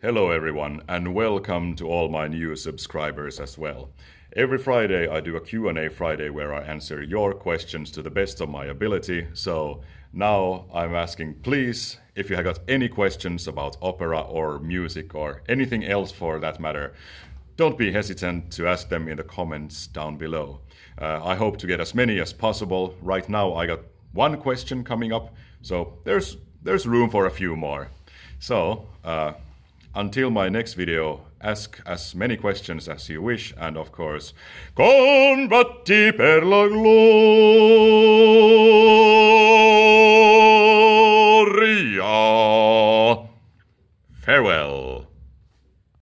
Hello, everyone, and welcome to all my new subscribers as well. Every Friday, I do a Q&A Friday where I answer your questions to the best of my ability. So now I'm asking, please, if you have got any questions about opera or music or anything else for that matter, don't be hesitant to ask them in the comments down below. Uh, I hope to get as many as possible. Right now, I got one question coming up, so there's there's room for a few more. So. Uh, until my next video, ask as many questions as you wish, and of course, combatti per la gloria. Farewell.